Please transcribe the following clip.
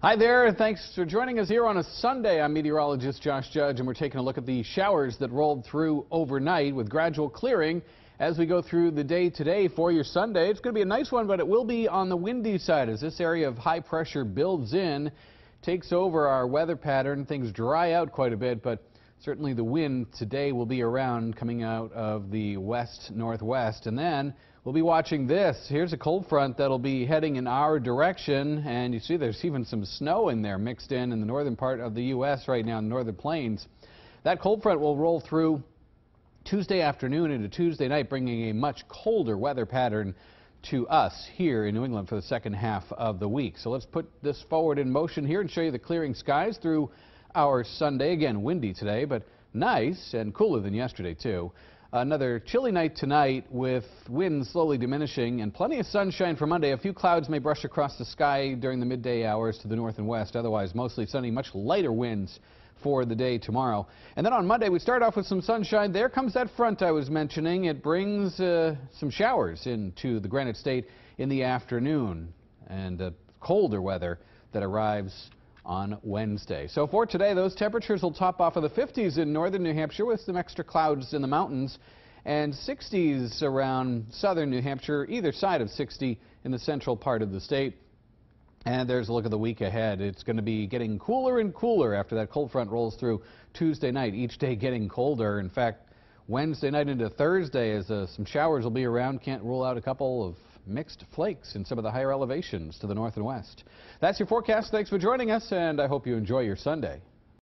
Hi there, thanks for joining us here on a Sunday. I'm meteorologist Josh Judge, and we're taking a look at the showers that rolled through overnight with gradual clearing as we go through the day today for your Sunday. It's going to be a nice one, but it will be on the windy side as this area of high pressure builds in, takes over our weather pattern. Things dry out quite a bit, but certainly the wind today will be around coming out of the west northwest. And then We'll be watching this. Here's a cold front that'll be heading in our direction, and you see there's even some snow in there mixed in in the northern part of the U.S. right now in the northern plains. That cold front will roll through Tuesday afternoon into Tuesday night, bringing a much colder weather pattern to us here in New England for the second half of the week. So let's put this forward in motion here and show you the clearing skies through our Sunday. Again, windy today, but nice and cooler than yesterday, too. Another chilly night tonight with winds slowly diminishing and plenty of sunshine for Monday. A few clouds may brush across the sky during the midday hours to the north and west. Otherwise, mostly sunny, much lighter winds for the day tomorrow. And then on Monday, we start off with some sunshine. There comes that front I was mentioning. It brings uh, some showers into the Granite State in the afternoon and uh, colder weather that arrives on Wednesday. So for today, those temperatures will top off of the 50s in northern New Hampshire with some extra clouds in the mountains and 60s around southern New Hampshire, either side of 60 in the central part of the state. And there's a look at the week ahead. It's going to be getting cooler and cooler after that cold front rolls through Tuesday night, each day getting colder. In fact, Wednesday night into Thursday, as uh, some showers will be around, can't rule out a couple of mixed flakes in some of the higher elevations to the north and west. That's your forecast. Thanks for joining us, and I hope you enjoy your Sunday.